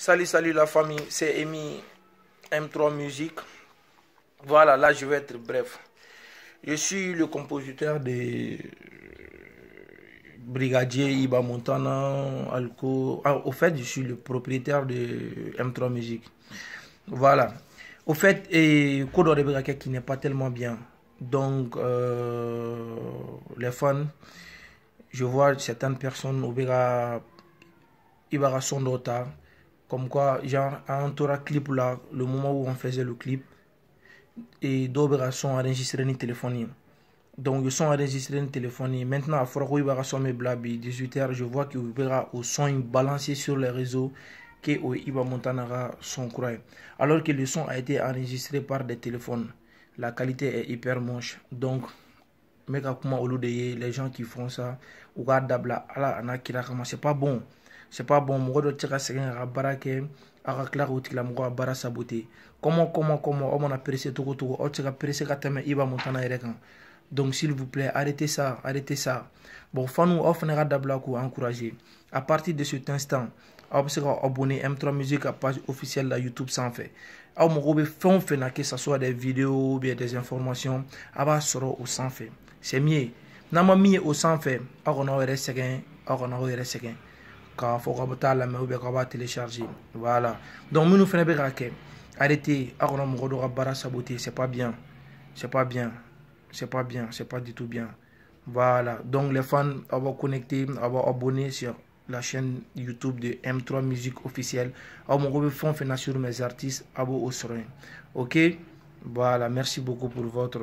Salut, salut la famille, c'est Emi M3 Musique. Voilà, là je vais être bref. Je suis le compositeur de Brigadier Iba Montana Alco. Ah, au fait, je suis le propriétaire de M3 Musique. Voilà. Au fait, et Kodo de qui n'est pas tellement bien. Donc, euh, les fans, je vois certaines personnes au Béga, Iba Sondota, comme quoi, genre, un clip là, le moment où on faisait le clip, et d'autres sont enregistrés ni téléphone. Donc, ils sont enregistrés ni téléphone. Maintenant, à Forogo, il va mes blabi, 18h, je vois qu'il verra au son balancé sur les réseaux que Iba Montanara son croix. Alors que le son a été enregistré par des téléphones. La qualité est hyper moche. Donc, les gens qui font ça, ou c'est pas bon? C'est pas bon. Moi, je suis un barake, à kila ou tigila mɔgɔ ka baara sabote comment comment comment aw mana perese togo togo aw tɛ se ka perese ka tɛmɛ i b'a montana yɛrɛ kan. Donc s'il vous plaît arrêtez ça arrêtez ça. Bon fanu aw fana ka dabila k'u encourager à partir de cet instant aw bɛ se ka abonner M3 Music ka page officielle la YouTube sanfɛ aw mago bɛ fɛn o fɛn na que ça soit des vidéos ou bien des informations a b'a sɔrɔ o sanfɛ c'est mieux. N'an ma min ye o sanfɛ aw kana aw yɛrɛ sɛgɛn aw kana aw yɛrɛ sɛgɛn k'a fɔ k'a bɛ taa lamɛn b'a télécharger voilà. Donc minnu fana bɛ k'a kɛ arrêtez. Aw saboter c'est pas bien. C'est pas bien. C'est pas bien. C'est pas du tout bien. Voilà. Donc les fans aw b'a connecter aw b'a abonner sur la chaîne YouTube de M3 Musique officielle. Fɛn o fɛn na sur mes artistes. B'o sɔrɔ yen ok? Voilà. Merci beaucoup pour votre